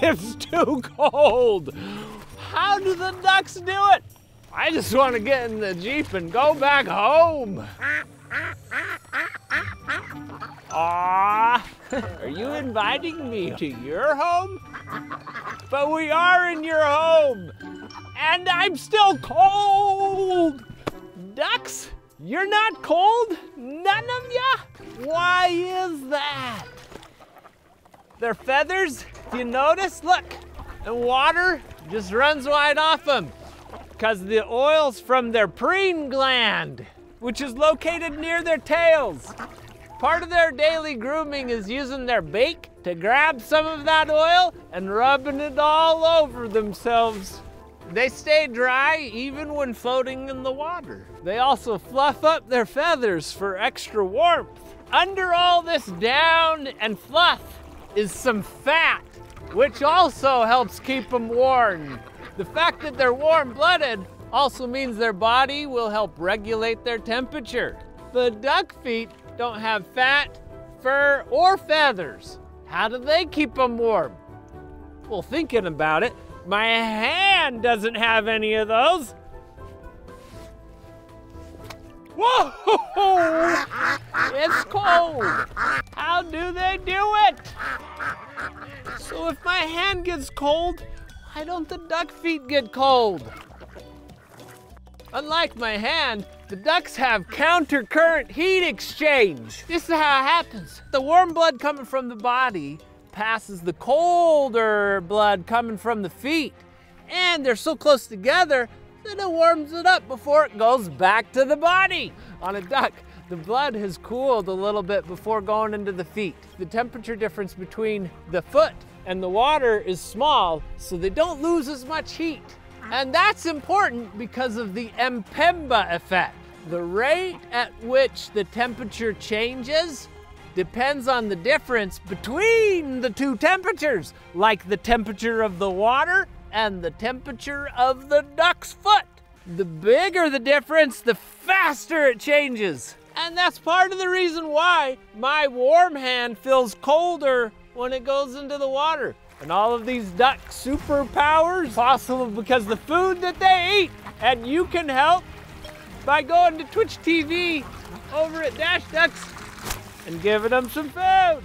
It's too cold. How do the ducks do it? I just want to get in the Jeep and go back home. Ah, are you inviting me to your home? But we are in your home, and I'm still cold. Ducks, you're not cold? None of ya? Why is that? Their feathers, do you notice? Look, the water just runs right off them because the oil's from their preen gland, which is located near their tails. Part of their daily grooming is using their beak to grab some of that oil and rubbing it all over themselves. They stay dry even when floating in the water. They also fluff up their feathers for extra warmth. Under all this down and fluff is some fat, which also helps keep them warm. The fact that they're warm blooded also means their body will help regulate their temperature. The duck feet don't have fat, fur, or feathers. How do they keep them warm? Well, thinking about it, my hand doesn't have any of those. Whoa! It's cold. How do they do it? So if my hand gets cold, why don't the duck feet get cold? Unlike my hand, the ducks have counter-current heat exchange. This is how it happens. The warm blood coming from the body passes the colder blood coming from the feet. And they're so close together that it warms it up before it goes back to the body. On a duck, the blood has cooled a little bit before going into the feet. The temperature difference between the foot and the water is small, so they don't lose as much heat. And that's important because of the Mpemba effect. The rate at which the temperature changes depends on the difference between the two temperatures, like the temperature of the water and the temperature of the duck's foot. The bigger the difference, the faster it changes. And that's part of the reason why my warm hand feels colder when it goes into the water. And all of these duck superpowers possible because the food that they eat. And you can help by going to Twitch TV over at Dash Ducks and giving them some food.